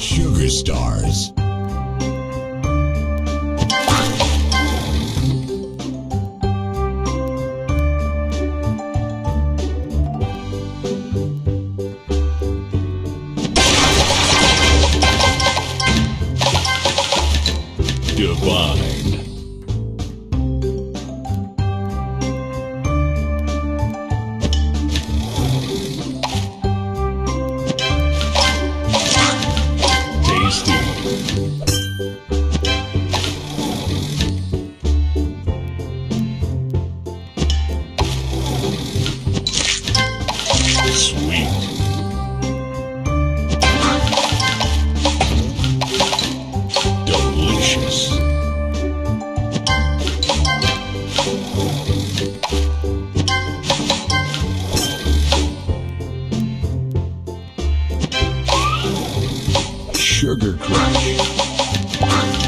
Sugar stars. Divine. Sugar Crush.